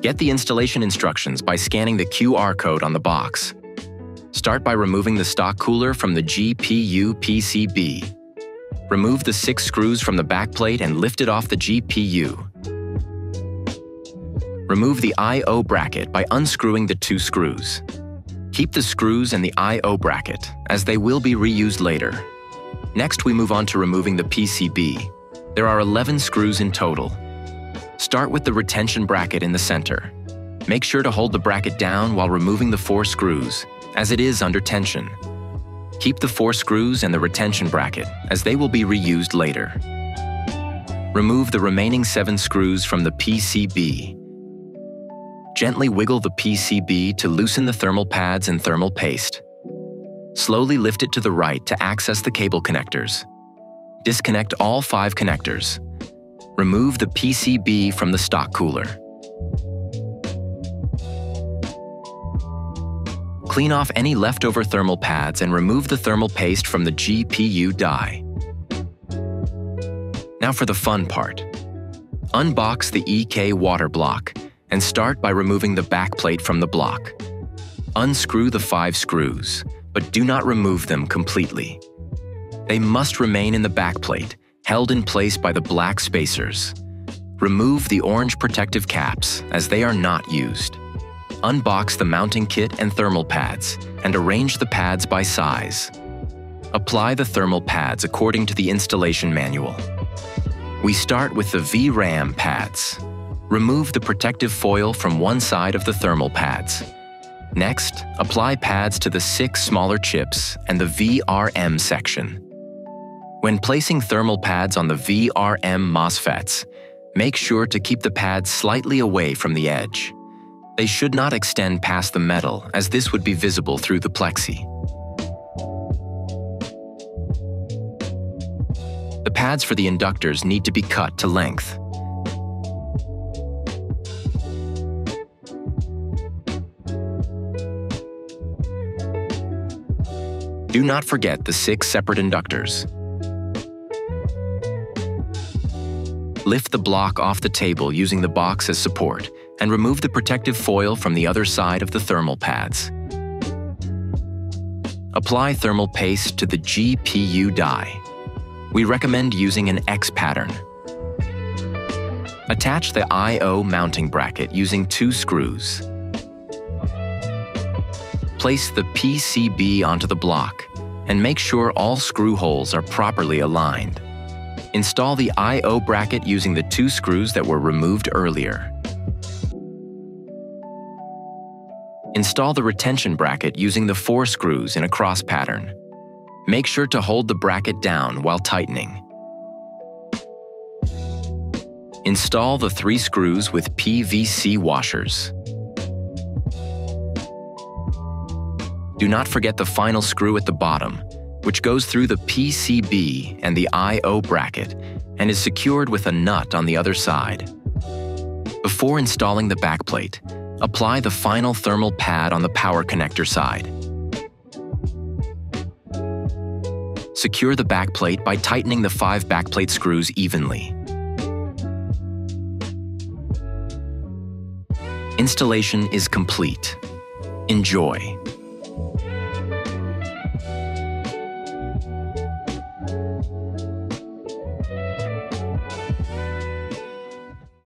Get the installation instructions by scanning the QR code on the box. Start by removing the stock cooler from the GPU PCB. Remove the six screws from the backplate and lift it off the GPU. Remove the I.O. bracket by unscrewing the two screws. Keep the screws and the I.O. bracket, as they will be reused later. Next, we move on to removing the PCB. There are 11 screws in total. Start with the retention bracket in the center. Make sure to hold the bracket down while removing the four screws, as it is under tension. Keep the four screws and the retention bracket, as they will be reused later. Remove the remaining seven screws from the PCB Gently wiggle the PCB to loosen the thermal pads and thermal paste. Slowly lift it to the right to access the cable connectors. Disconnect all five connectors. Remove the PCB from the stock cooler. Clean off any leftover thermal pads and remove the thermal paste from the GPU die. Now for the fun part. Unbox the EK water block and start by removing the backplate from the block. Unscrew the five screws, but do not remove them completely. They must remain in the backplate, held in place by the black spacers. Remove the orange protective caps, as they are not used. Unbox the mounting kit and thermal pads, and arrange the pads by size. Apply the thermal pads according to the installation manual. We start with the VRAM pads, remove the protective foil from one side of the thermal pads. Next, apply pads to the six smaller chips and the VRM section. When placing thermal pads on the VRM MOSFETs, make sure to keep the pads slightly away from the edge. They should not extend past the metal as this would be visible through the plexi. The pads for the inductors need to be cut to length. Do not forget the six separate inductors. Lift the block off the table using the box as support and remove the protective foil from the other side of the thermal pads. Apply thermal paste to the GPU die. We recommend using an X pattern. Attach the I.O. mounting bracket using two screws. Place the PCB onto the block and make sure all screw holes are properly aligned. Install the I.O. bracket using the two screws that were removed earlier. Install the retention bracket using the four screws in a cross pattern. Make sure to hold the bracket down while tightening. Install the three screws with PVC washers. Do not forget the final screw at the bottom, which goes through the PCB and the I.O. bracket and is secured with a nut on the other side. Before installing the backplate, apply the final thermal pad on the power connector side. Secure the backplate by tightening the five backplate screws evenly. Installation is complete. Enjoy.